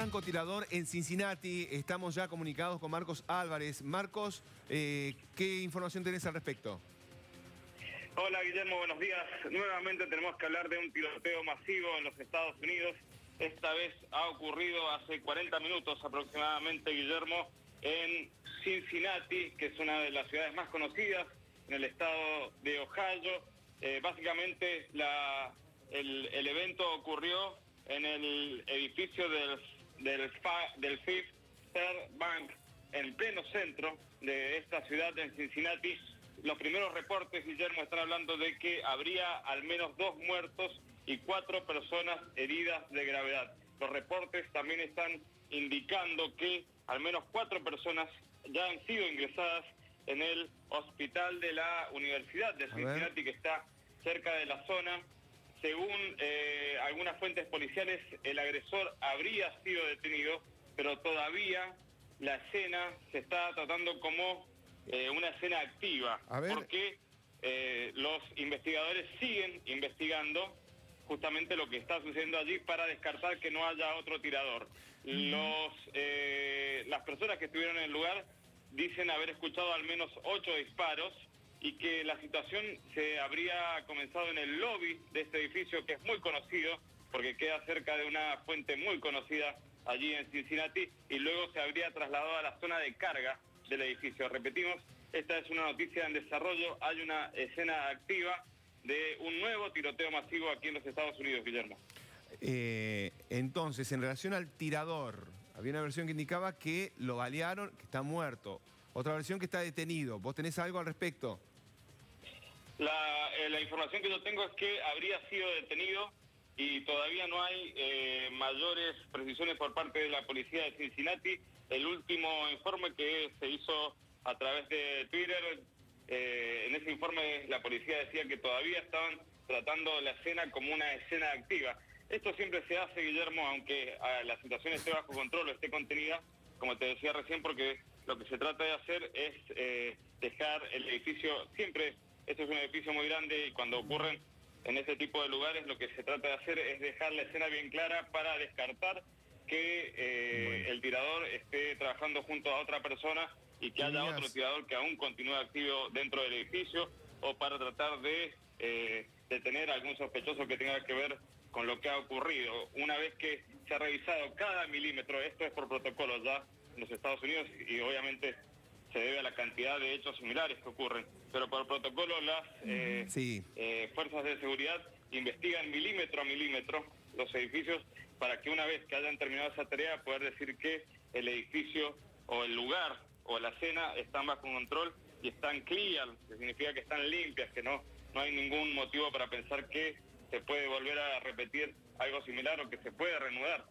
francotirador en Cincinnati. Estamos ya comunicados con Marcos Álvarez. Marcos, eh, ¿qué información tenés al respecto? Hola Guillermo, buenos días. Nuevamente tenemos que hablar de un tiroteo masivo en los Estados Unidos. Esta vez ha ocurrido hace 40 minutos aproximadamente, Guillermo, en Cincinnati, que es una de las ciudades más conocidas en el estado de Ohio. Eh, básicamente el evento ocurrió en el edificio del, del, del Fifth Third Bank, en pleno centro de esta ciudad en Cincinnati. Los primeros reportes, Guillermo, están hablando de que habría al menos dos muertos y cuatro personas heridas de gravedad. Los reportes también están indicando que al menos cuatro personas ya han sido ingresadas en el hospital de la Universidad de Cincinnati, que está cerca de la zona. Según eh, algunas fuentes policiales, el agresor habría sido detenido, pero todavía la escena se está tratando como eh, una escena activa, porque eh, los investigadores siguen investigando justamente lo que está sucediendo allí para descartar que no haya otro tirador. Los, las personas que estuvieron en el lugar dicen haber escuchado al menos ocho disparos y que la situación se habría comenzado en el lobby de este edificio que es muy conocido porque queda cerca de una fuente muy conocida allí en Cincinnati y luego se habría trasladado a la zona de carga del edificio. Repetimos, esta es una noticia en desarrollo, hay una escena activa de un nuevo tiroteo masivo aquí en los Estados Unidos, Guillermo. Eh, entonces, en relación al tirador, había una versión que indicaba que lo balearon, que está muerto. Otra versión que está detenido. ¿Vos tenés algo al respecto? Eh, la, información que yo tengo es que habría sido detenido y todavía no hay eh, mayores precisiones por parte de la policía de Cincinnati. El último informe que se hizo a través de Twitter, eh, en ese informe la policía decía que todavía estaban tratando la escena como una escena activa. Esto siempre se hace, Guillermo, aunque ah, la situación esté bajo control o esté contenida, como te decía recién, porque lo que se trata de hacer es dejar el edificio siempre este es un edificio muy grande y cuando ocurren en este tipo de lugares lo que se trata de hacer es dejar la escena bien clara para descartar que eh, el tirador esté trabajando junto a otra persona y que haya otro tirador que aún continúe activo dentro del edificio o para tratar de eh, detener a algún sospechoso que tenga que ver con lo que ha ocurrido. Una vez que se ha revisado cada milímetro, esto es por protocolo ya en los Estados Unidos y obviamente se debe a la cantidad de hechos similares que ocurren. Pero por protocolo las eh, eh, fuerzas de seguridad investigan milímetro a milímetro los edificios para que una vez que hayan terminado esa tarea poder decir que el edificio o el lugar o la cena están bajo control y están clear, que significa que están limpias, que no, no hay ningún motivo para pensar que se puede volver a repetir algo similar o que se puede reanudar.